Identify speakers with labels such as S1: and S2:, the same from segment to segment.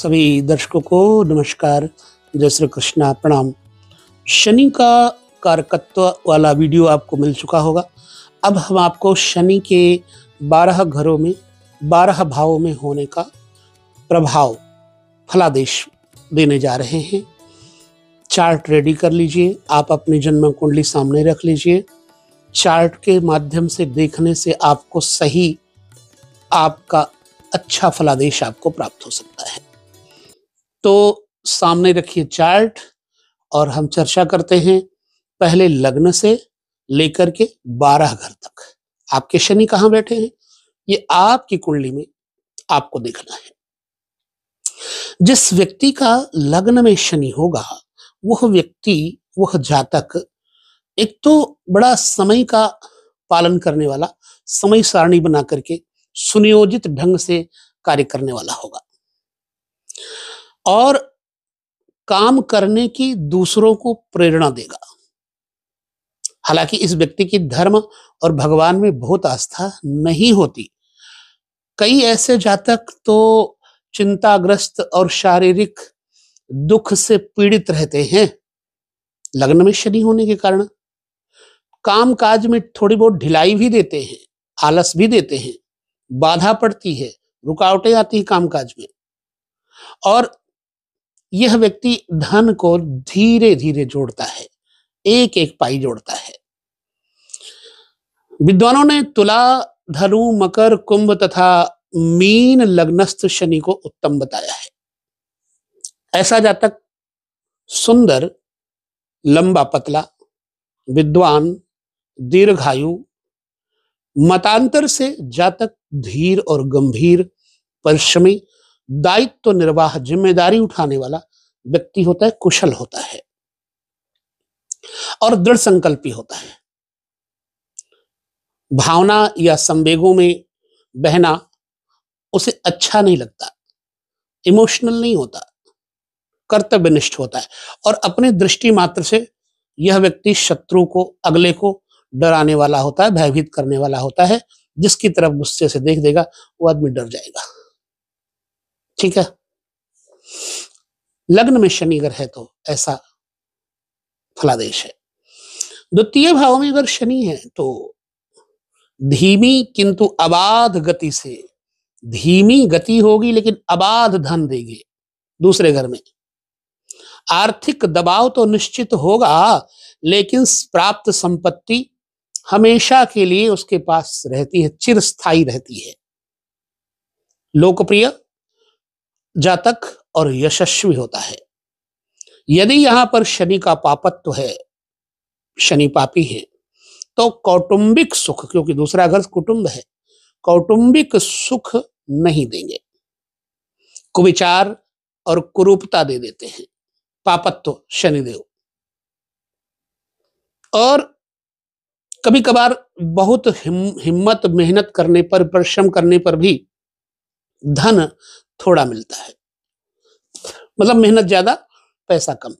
S1: सभी दर्शकों को नमस्कार। जय श्री कृष्णा, प्रणाम। शनि का कारकत्व वाला वीडियो आपको मिल चुका होगा। अब हम आपको शनि के बारह घरों में, बारह भावों में होने का प्रभाव, फलादेश देने जा रहे हैं। चार्ट रेडी कर लीजिए, आप अपनी जन्म कुंडली सामने रख लीजिए। चार्ट के माध्यम से देखने से आपको सही, आपका अच्छा फलादेश आपको प्राप्त हो सकता है। तो सामने रखिए चार्ट और हम चर्चा करते हैं पहले लग्न से लेकर के बारह घर तक। आपके शनि कहाँ बैठे हैं? ये आपकी कुंडली में आपको देखना है। जिस व्यक्ति का लग्न में शनि होगा, वह व्यक्ति, वह जातक एक तो बड़ा समय का पालन करने वाला, समय सारणी बना करके सुनियोजित ढंग से कार्य करने वाला होगा। और काम करने की दूसरों को प्रेरणा देगा। हालाँकि इस व्यक्ति की धर्म और भगवान में बहुत आस्था नहीं होती। कई ऐसे जातक तो चिंताग्रस्त और शारीरिक दुख से पीड़ित रहते हैं, लग्न में शनि होने के कारण। काम काज में थोड़ी बहुत ढिलाई भी देते हैं, आलस भी देते हैं, बाधा पड़ती है, रुकावटें आती हैं कामकाज में। और यह व्यक्ति धन को धीरे धीरे जोड़ता है एक एक पाई जोड़ता है। विद्वानों ने तुला, धनु, मकर, कुंभ तथा मीन लग्नस्थ शनि को उत्तम बताया है। ऐसा जातक सुंदर, लंबा पतला, विद्वान, दीर्घायु, मतांतर से जातक धीर और गंभीर, परिश्रमी दायित्व तो निर्वाह, ज़िम्मेदारी उठाने वाला व्यक्ति होता है, कुशल होता है और दृढ़ संकल्पी होता है। भावना या संवेगों में बहना उसे अच्छा नहीं लगता, इमोशनल नहीं होता, कर्तव्यनिष्ठ होता है और अपने दृष्टि मात्र से यह व्यक्ति शत्रु को, अगले को डराने वाला होता है, भयभीत करने वाला होता है, जिसकी तरफ़ गुस्से से देख देगा, वो आदमी डर जाएगा। ठीक है? लग्न में शनि अगर है तो ऐसा फलादेश है। द्वितीय भाव में अगर शनि है तो धीमी किंतु अबाध गति से, धीमी गति होगी लेकिन अबाध धन देगी दूसरे घर में। आर्थिक दबाव तो निश्चित होगा, लेकिन प्राप्त संपत्ति हमेशा के लिए उसके पास रहती है चिरस्थाई रहती है। लोकप्रिय जातक और यशस्वी होता है। यदि यहाँ पर शनि का पापत्व है शनि पापी है तो कौटुंबिक सुख क्योंकि दूसरा घर कुटुंब है कौटुंबिक सुख नहीं देंगे। कुविचार और कुरूपता दे देते हैं। पापत्व शनिदेव। और कभी कभार बहुत हिम, हिम्मत मेहनत करने पर परिश्रम करने पर भी धन थोड़ा मिलता है। मतलब मेहनत ज़्यादा, पैसा कम।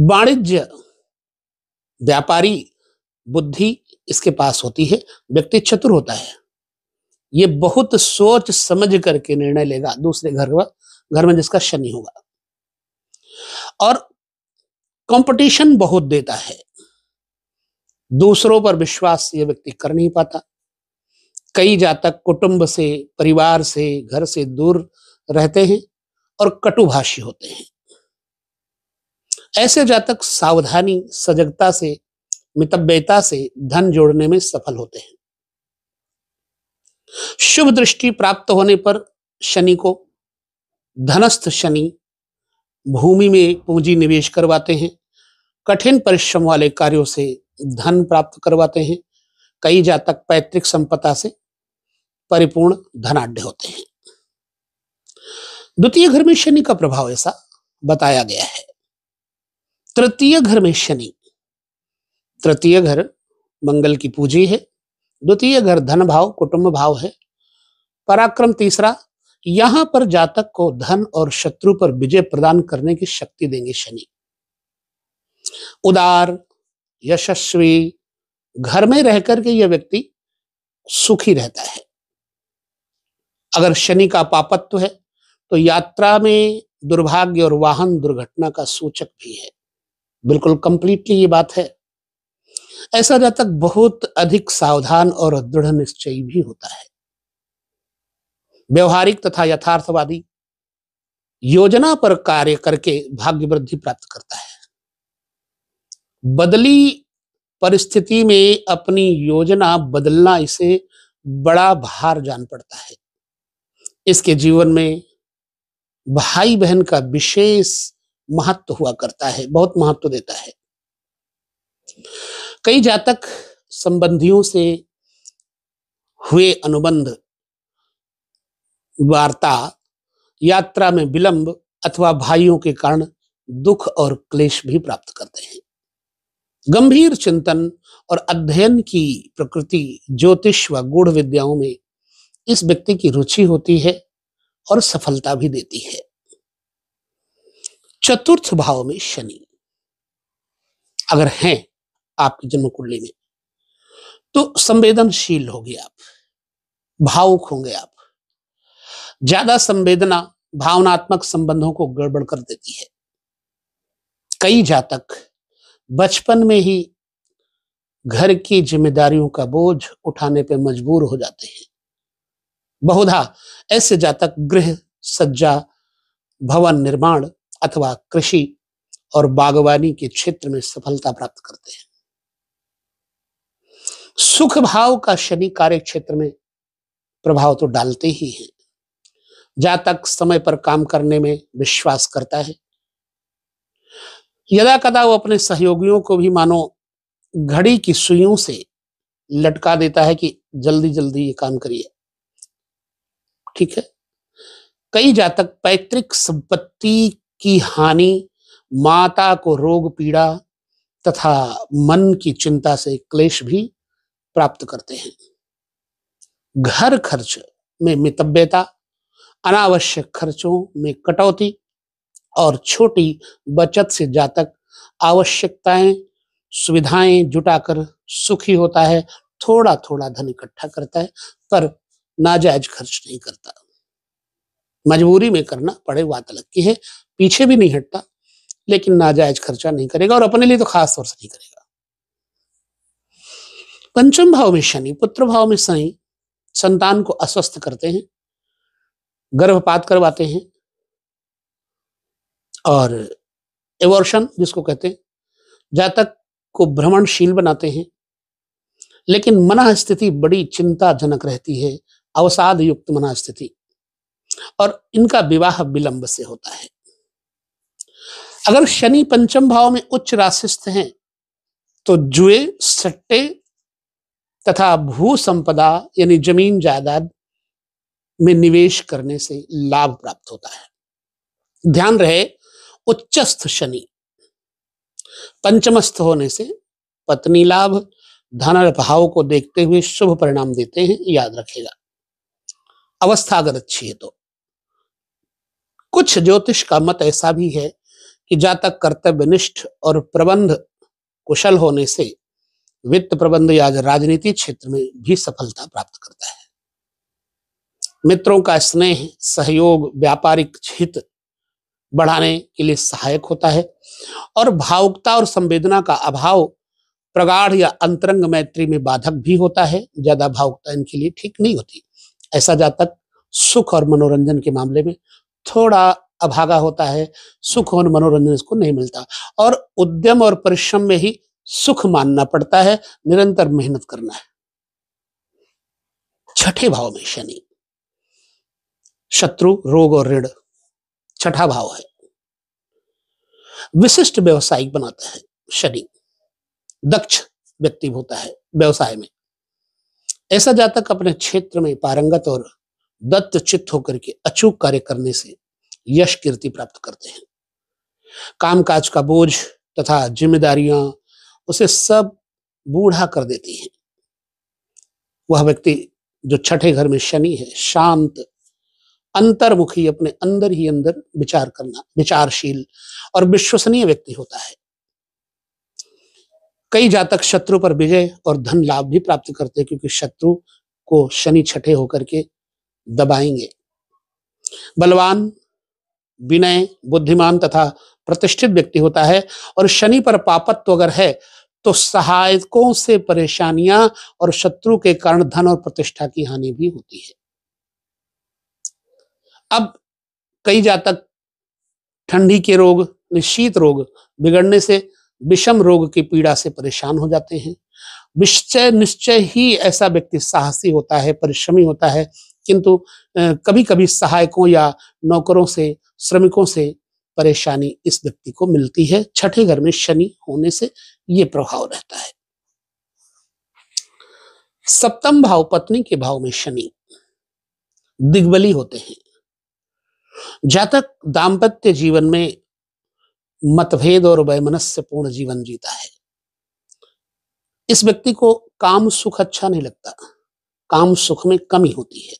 S1: वाणिज्य, व्यापारी बुद्धि इसके पास होती है, व्यक्ति चतुर होता है। ये बहुत सोच समझ करके निर्णय लेगा दूसरे घर घर में जिसका शनि होगा। और कंपटीशन बहुत देता है। दूसरों पर विश्वास ये व्यक्ति कर नहीं पाता। कई जातक कुटुंब से, परिवार से, घर से दूर रहते हैं और कटुभाषी होते हैं। ऐसे जातक सावधानी, सजगता से मितव्यता से धन जोड़ने में सफल होते हैं। शुभ दृष्टि प्राप्त होने पर शनि को धनस्थ शनि भूमि में पूंजी निवेश करवाते हैं। कठिन परिश्रम वाले कार्यों से धन प्राप्त करवाते हैं। कई जातक पैतृक संपदा से परिपूर्ण धनाढ़ होते हैं। द्वितीय घर में शनि का प्रभाव ऐसा बताया गया है। तृतीय घर में शनि, तृतीय घर मंगल की पूंजी है, द्वितीय घर धन भाव, कुटुंब भाव है, पराक्रम तीसरा, यहाँ पर जातक को धन और शत्रु पर विजय प्रदान करने की शक्ति देंगे शनि। उदार, यशस्वी, घर में रहकर के यह व्यक्ति सुखी रहता है। अगर शनि का पापत्व है तो यात्रा में दुर्भाग्य और वाहन दुर्घटना का सूचक भी है। बिल्कुल कंप्लीटली ये बात है। ऐसा जातक बहुत अधिक सावधान और दृढ़ निश्चयी भी होता है। व्यवहारिक तथा यथार्थवादी योजना पर कार्य करके भाग्य वृद्धि प्राप्त करता है। बदली परिस्थिति में अपनी योजना बदलना इसे बड़ा भार जान पड़ता है। इसके जीवन में भाई बहन का विशेष महत्व हुआ करता है, बहुत महत्व देता है। कई जातक संबंधियों से हुए अनुबंध, वार्ता, यात्रा में विलंब अथवा भाइयों के कारण दुख और क्लेश भी प्राप्त करते हैं। गंभीर चिंतन और अध्ययन की प्रकृति, ज्योतिष व गूढ़ विद्याओं में इस व्यक्ति की रुचि होती है और सफलता भी देती है। चतुर्थ भाव में शनि। अगर हैं आपकी जन्म कुंडली में तो संवेदनशील होगी आप, भावुक होंगे आप। ज़्यादा संवेदना भावनात्मक संबंधों को गड़बड़ कर देती है। कई जातक बचपन में ही घर की जिम्मेदारियों का बोझ उठाने पर मजबूर हो जाते हैं। बहुधा ऐसे जातक गृह, सज्जा, भवन निर्माण अथवा कृषि और बागवानी के क्षेत्र में सफलता प्राप्त करते हैं। सुख भाव का शनि कार्य क्षेत्र में प्रभाव तो डालते ही हैं। जातक समय पर काम करने में विश्वास करता है। यदा कदा वो अपने सहयोगियों को भी मानो घड़ी की सुइयों से लटका देता है कि जल्दी जल्दी ये काम करिए। ठीक है? कई जातक पैतृक संपत्ति की हानि, माता को रोग पीड़ा तथा मन की चिंता से क्लेश भी प्राप्त करते हैं। घर खर्च में मितव्यता अनावश्यक खर्चों में कटौती और छोटी बचत से जातक आवश्यकताएँ, सुविधाएँ जुटाकर सुखी होता है थोड़ा थोड़ा धन इकट्ठा करता है, पर नाजायज खर्च नहीं करता। मजबूरी में करना पड़े बात अलग की है, पीछे भी नहीं हटता, लेकिन नाजायज खर्चा नहीं करेगा और अपने लिए तो खास तौर से नहीं करेगा। पंचम भाव में शनि, पुत्र भाव में शनि संतान को अस्वस्थ करते हैं, गर्भपात करवाते हैं, और एवर्शन, जिसको कहते हैं, जातक को भ्रमणशील बनाते हैं, लेकिन मना स्थिति बड़ी चिंताजनक रहती है अवसाद युक्त मना स्थिति और इनका विवाह विलंब से होता है। अगर शनि पंचम भाव में उच्च राशिस्थ हैं तो जुए, सट्टे तथा भू संपदा यानी ज़मीन जायदाद में निवेश करने से लाभ प्राप्त होता है। ध्यान रहे, उच्चस्थ शनि, पंचमस्थ होने से पत्नी लाभ, धन भाव को देखते हुए शुभ परिणाम देते हैं, याद रखेगा। अवस्था अगर अच्छी है तो। कुछ ज्योतिष का मत ऐसा भी है कि जातक कर्तव्यनिष्ठ और प्रबंध कुशल होने से वित्त प्रबंध या राजनीति क्षेत्र में भी सफलता प्राप्त करता है। मित्रों का स्नेह, सहयोग, व्यापारिक हित बढ़ाने के लिए सहायक होता है और भावुकता और संवेदना का अभाव प्रगाढ़ या अंतरंग मैत्री में बाधक भी होता है। ज़्यादा भावुकता इनके लिए ठीक नहीं होती। ऐसा जातक सुख और मनोरंजन के मामले में थोड़ा अभागा होता है, सुख और मनोरंजन इसको नहीं मिलता। और उद्यम और परिश्रम में ही सुख मानना पड़ता है, निरंतर मेहनत करना है। छठे भाव में शनि। शत्रु, रोग और ऋण, छठा भाव है। विशिष्ट व्यवसायिक बनाता है शनि। दक्ष व्यक्ति होता है व्यवसाय में। ऐसा जातक अपने क्षेत्र में पारंगत और दत्त चित्त होकर के अचूक कार्य करने से यश कीर्ति प्राप्त करते हैं। कामकाज का बोझ तथा जिम्मेदारियाँ उसे सब बूढ़ा कर देती हैं। वह व्यक्ति जो छठे घर में शनि है, शांत, अंतर्मुखी, अपने अंदर ही अंदर विचार करना, विचारशील और विश्वसनीय व्यक्ति होता है। कई जातक शत्रु पर विजय और धन लाभ भी प्राप्त करते हैं, क्योंकि शत्रु को शनि छठे होकर के दबाएँगे। बलवान, विनय, बुद्धिमान तथा प्रतिष्ठित व्यक्ति होता है और शनि पर पापत्व अगर है तो सहायकों से परेशानियाँ और शत्रु के कारण धन और प्रतिष्ठा की हानि भी होती है। अब कई जातक ठंडी के रोग शीत रोग बिगड़ने से विषम रोग की पीड़ा से परेशान हो जाते हैं। निश्चय निश्चय ही ऐसा व्यक्ति साहसी होता है, परिश्रमी होता है, किंतु कभी कभी सहायकों या नौकरों से, श्रमिकों से परेशानी इस व्यक्ति को मिलती है। छठे घर में शनि होने से ये प्रभाव रहता है। सप्तम भाव, पत्नी के भाव में शनि। दिग्बली होते हैं। जातक दाम्पत्य जीवन में मतभेद और वैमनस्य पूर्ण जीवन जीता है। इस व्यक्ति को काम सुख अच्छा नहीं लगता, काम सुख में कमी होती है।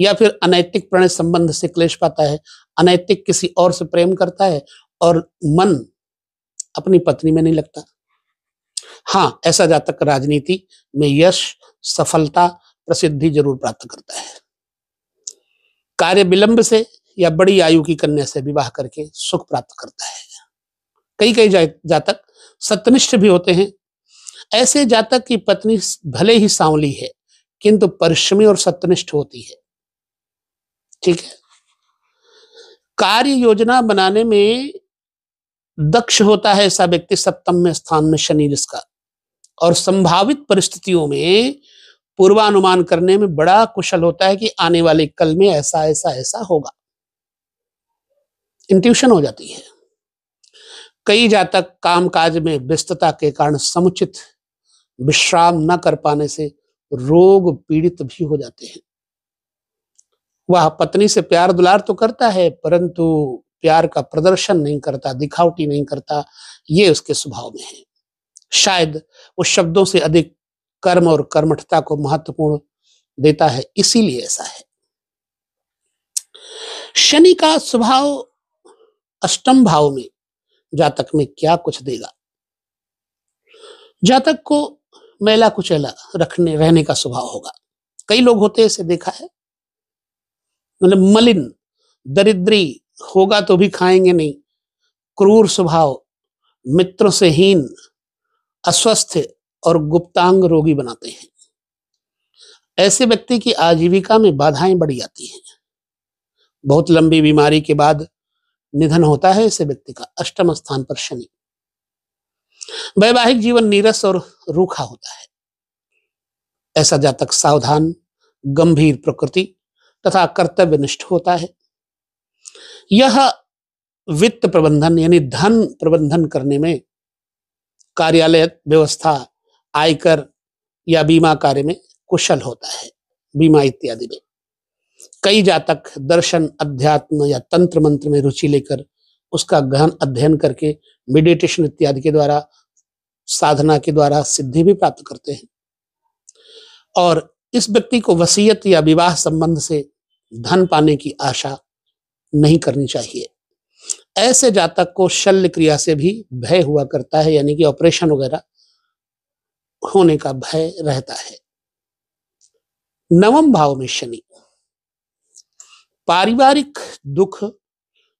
S1: या फिर अनैतिक प्रणय संबंध से क्लेश पाता है, अनैतिक किसी और से प्रेम करता है और मन अपनी पत्नी में नहीं लगता। हाँ ऐसा जातक राजनीति में यश, सफलता, प्रसिद्धि ज़रूर प्राप्त करता है। कार्य विलंब से या बड़ी आयु की कन्या से विवाह करके सुख प्राप्त करता है। कई कई जातक सत्यनिष्ठ भी होते हैं। ऐसे जातक की पत्नी भले ही सांवली है, किंतु परिश्रमी और सत्यनिष्ठ होती है। ठीक है? कार्य योजना बनाने में दक्ष होता है ऐसा व्यक्ति सप्तम में स्थान में शनि जिसका। और संभावित परिस्थितियों में पूर्वानुमान करने में बड़ा कुशल होता है कि आने वाले कल में ऐसा ऐसा ऐसा होगा। इंट्यूशन हो जाती है। कई जातक कामकाज में व्यस्तता के कारण समुचित विश्राम न कर पाने से रोग पीड़ित भी हो जाते हैं। वह पत्नी से प्यार दुलार तो करता है, परंतु प्यार का प्रदर्शन नहीं करता, दिखावटी नहीं करता, ये उसके स्वभाव में है। शायद वो शब्दों से अधिक कर्म और कर्मठता को महत्वपूर्ण देता है, इसीलिए ऐसा है। शनि का स्वभाव अष्टम भाव में जातक में क्या कुछ देगा? जातक को मैला कुचैला रखने, रहने का स्वभाव होगा। कई लोग होते ऐसे देखा है। मतलब मलिन, दरिद्री, होगा तो भी खाएँगे नहीं। क्रूर स्वभाव, मित्र से हीन, अस्वस्थ और गुप्तांग रोगी बनाते हैं। ऐसे व्यक्ति की आजीविका में बाधाएँ बढ़ जाती हैं। बहुत लंबी बीमारी के बाद निधन होता है ऐसे व्यक्ति का, अष्टम स्थान पर शनि। वैवाहिक जीवन नीरस और रूखा होता है। ऐसा जातक सावधान, गंभीर प्रकृति तथा कर्तव्यनिष्ठ होता है। यह वित्त प्रबंधन यानी धन प्रबंधन करने में कार्यालय व्यवस्था, आयकर या बीमा कार्य में कुशल होता है। बीमा इत्यादि में। कई जातक दर्शन, अध्यात्म या तंत्र मंत्र में रुचि लेकर उसका गहन अध्ययन करके मेडिटेशन इत्यादि के द्वारा, साधना के द्वारा सिद्धि भी प्राप्त करते हैं। और इस व्यक्ति को वसीयत या विवाह संबंध से धन पाने की आशा नहीं करनी चाहिए। ऐसे जातक को शल्य क्रिया से भी भय हुआ करता है, यानी कि ऑपरेशन वगैरह होने का भय रहता है। नवम भाव में शनि। पारिवारिक दुख,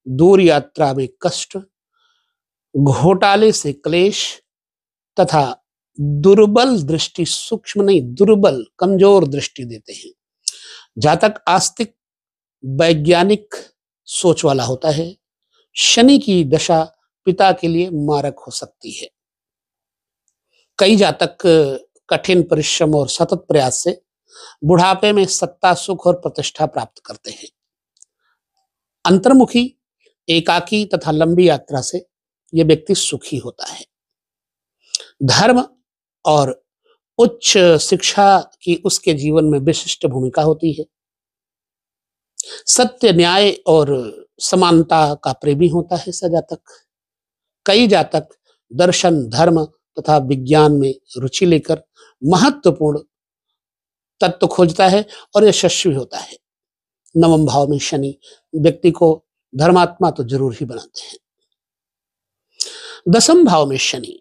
S1: दूर यात्रा में कष्ट, घोटाले से क्लेश तथा दुर्बल दृष्टि सूक्ष्म नहीं, दुर्बल, कमज़ोर दृष्टि देते हैं। जातक आस्तिक, वैज्ञानिक सोच वाला होता है। शनि की दशा पिता के लिए मारक हो सकती है। कई जातक कठिन परिश्रम और सतत प्रयास से बुढ़ापे में सत्ता, सुख और प्रतिष्ठा प्राप्त करते हैं। अंतर्मुखी, एकाकी तथा लंबी यात्रा से यह व्यक्ति सुखी होता है। धर्म और उच्च शिक्षा की उसके जीवन में विशिष्ट भूमिका होती है। सत्य, न्याय और समानता का प्रेमी होता है सजातक। कई जातक दर्शन, धर्म तथा विज्ञान में रुचि लेकर महत्वपूर्ण तत्व खोजता है और यशस्वी होता है। नवम भाव में शनि, व्यक्ति को धर्मात्मा तो ज़रूर ही बनाते हैं। दसम भाव में शनि,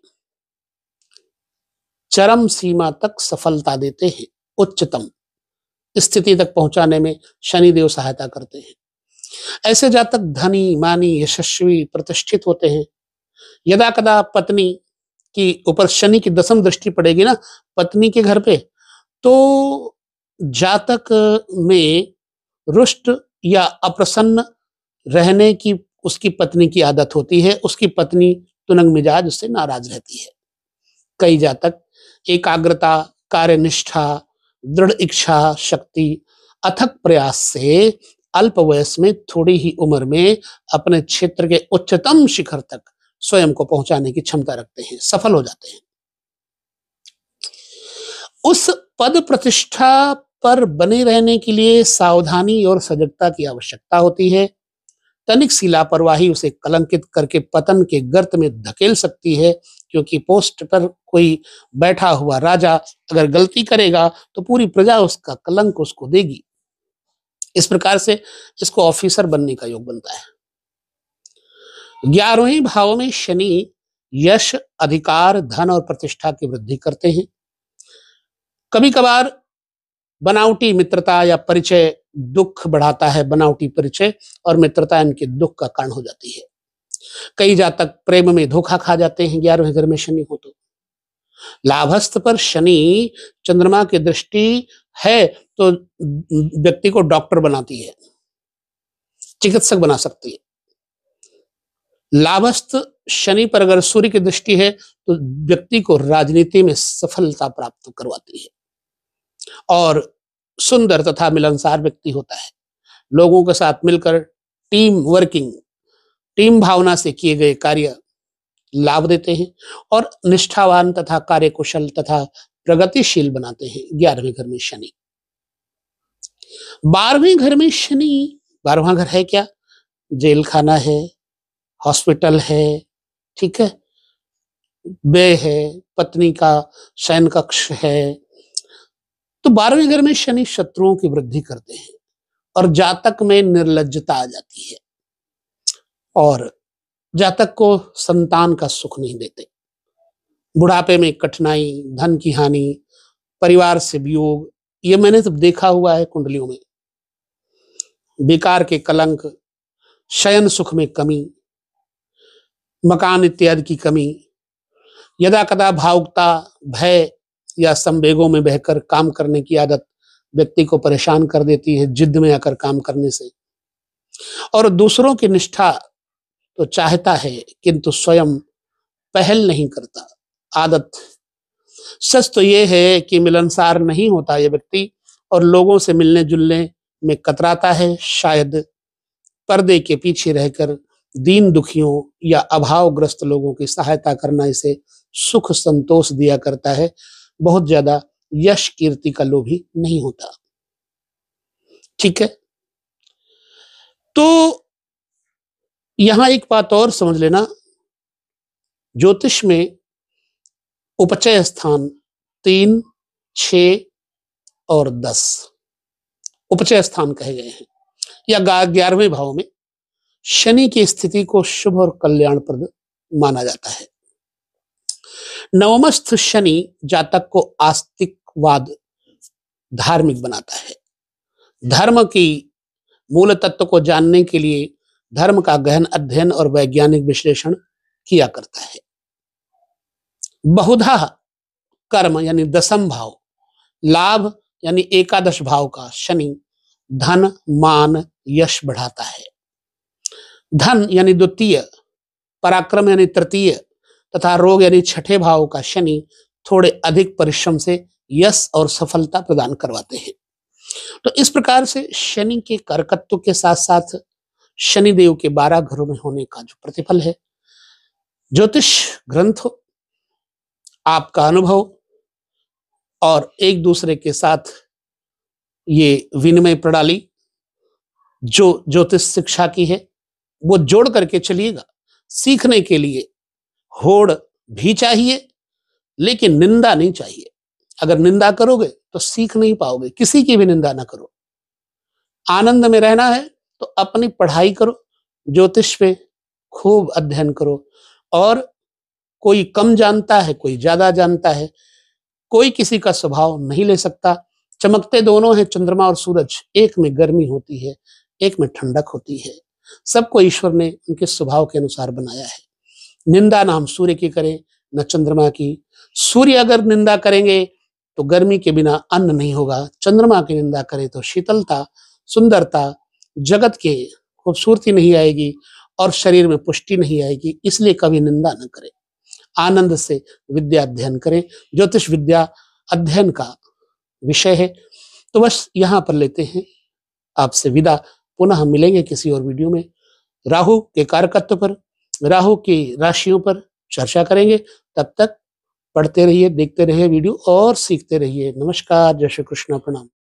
S1: चरम सीमा तक सफलता देते हैं, उच्चतम स्थिति तक पहुँचाने में शनिदेव सहायता करते हैं। ऐसे जातक धनी, मानी, यशस्वी, प्रतिष्ठित होते हैं। यदा कदा पत्नी की ऊपर शनि की दसम दृष्टि पड़ेगी ना, पत्नी के घर पे तो जातक में रुष्ट या अप्रसन्न रहने की उसकी पत्नी की आदत होती है। उसकी पत्नी तुनंग मिजाज उससे नाराज़ रहती है। कई जातक, एकाग्रता, कार्यनिष्ठा, दृढ़ इच्छा, शक्ति, अथक प्रयास से अल्प वयस में थोड़ी ही उम्र में अपने क्षेत्र के उच्चतम शिखर तक स्वयं को पहुँचाने की क्षमता रखते हैं, सफल हो जाते हैं। उस पद प्रतिष्ठा पर बने रहने के लिए सावधानी और सजगता की आवश्यकता होती है। तनिक सी लापरवाही उसे कलंकित करके पतन के गर्त में धकेल सकती है, क्योंकि पोस्ट पर कोई बैठा हुआ राजा अगर गलती करेगा तो पूरी प्रजा उसका कलंक उसको देगी। इस प्रकार से इसको ऑफिसर बनने का योग बनता है। ग्यारहवें भाव में शनि यश, अधिकार, धन और प्रतिष्ठा की वृद्धि करते हैं। कभी कभार बनावटी मित्रता या परिचय दुख बढ़ाता है, बनावटी परिचय और मित्रता इनके दुख का कारण हो जाती है। कई जातक प्रेम में धोखा खा जाते हैं, ग्यारहवें घर में शनि हो तो। लाभस्थ पर शनि चंद्रमा की दृष्टि है तो व्यक्ति को डॉक्टर बनाती है, चिकित्सक बना सकती है। लाभस्थ शनि पर अगर सूर्य की दृष्टि है तो व्यक्ति को राजनीति में सफलता प्राप्त करवाती है। और सुंदर तथा मिलनसार व्यक्ति होता है। लोगों के साथ मिलकर टीम वर्किंग, टीम भावना से किए गए कार्य लाभ देते हैं और निष्ठावान तथा कार्यकुशल तथा प्रगतिशील बनाते हैं। ग्यारहवें घर में शनि। बारहवें घर में शनि। बारहवा घर है क्या? जेल खाना है, हॉस्पिटल है, ठीक है? बे है, पत्नी का शयन कक्ष है तो बारहवें घर में शनि शत्रुओं की वृद्धि करते हैं और जातक में निर्लजता आ जाती है और जातक को संतान का सुख नहीं देते। बुढ़ापे में कठिनाई, धन की हानि, परिवार से वियोग, ये मैंने सब देखा हुआ है कुंडलियों में। बेकार के कलंक, शयन सुख में कमी, मकान इत्यादि की कमी, यदा कदा भावुकता, भय या संवेगों में बहकर काम करने की आदत व्यक्ति को परेशान कर देती है जिद में आकर काम करने से। और दूसरों की निष्ठा तो चाहता है, किंतु स्वयं पहल नहीं करता। आदत सच तो ये है कि मिलनसार नहीं होता ये व्यक्ति, और लोगों से मिलने जुलने में कतराता है, शायद पर्दे के पीछे रहकर दीन दुखियों या अभावग्रस्त लोगों की सहायता करना इसे सुख संतोष दिया करता है। बहुत ज़्यादा यश कीर्ति का लोभी नहीं होता। ठीक है? तो यहाँ एक बात और समझ लेना। ज्योतिष में उपचय स्थान तीन छ और दस उपचय स्थान कहे गए हैं। या ग्यारहवें भाव में शनि की स्थिति को शुभ और कल्याणप्रद माना जाता है। नवमस्थ शनि जातक को आस्तिकवाद धार्मिक बनाता है। धर्म की मूल तत्व को जानने के लिए धर्म का गहन अध्ययन और वैज्ञानिक विश्लेषण किया करता है। बहुधा कर्म यानी दसम भाव, लाभ यानी एकादश भाव का शनि धन, मान, यश बढ़ाता है। धन यानी द्वितीय, पराक्रम यानी तृतीय तथा रोग यानी छठे भाव का शनि थोड़े अधिक परिश्रम से यश और सफलता प्रदान करवाते हैं। तो इस प्रकार से शनि के करकत्व के साथ साथ शनिदेव के बारह घरों में होने का जो प्रतिफल है, ज्योतिष ग्रंथ, आपका अनुभव और एक दूसरे के साथ ये विनिमय प्रणाली जो ज्योतिष शिक्षा की है, वो जोड़ करके चलिएगा सीखने के लिए। होड़ भी चाहिए, लेकिन निंदा नहीं चाहिए। अगर निंदा करोगे तो सीख नहीं पाओगे, किसी की भी निंदा ना करो। आनंद में रहना है तो अपनी पढ़ाई करो, ज्योतिष पे खूब अध्ययन करो और कोई कम जानता है, कोई ज़्यादा जानता है, कोई किसी का स्वभाव नहीं ले सकता। चमकते दोनों हैं, चंद्रमा और सूरज। एक में गर्मी होती है, एक में ठंडक होती है। सबको ईश्वर ने उनके स्वभाव के अनुसार बनाया है। निंदा ना हम सूर्य की करें, न चंद्रमा की। सूर्य अगर निंदा करेंगे तो गर्मी के बिना अन्न नहीं होगा। चंद्रमा की निंदा करें तो शीतलता, सुंदरता, जगत के खूबसूरती नहीं आएगी और शरीर में पुष्टि नहीं आएगी, इसलिए कभी निंदा न करें। आनंद से विद्या अध्ययन करें। ज्योतिष विद्या अध्ययन का विषय है। तो बस यहाँ पर लेते हैं। आपसे विदा। पुनः मिलेंगे किसी और वीडियो में। राहु के कारकत्व पर। राहु की राशियों पर चर्चा करेंगे। तब तक पढ़ते रहिए, देखते रहिए वीडियो और सीखते रहिए। नमस्कार, जय श्री कृष्ण, प्रणाम।